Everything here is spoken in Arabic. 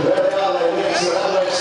ويا الله الله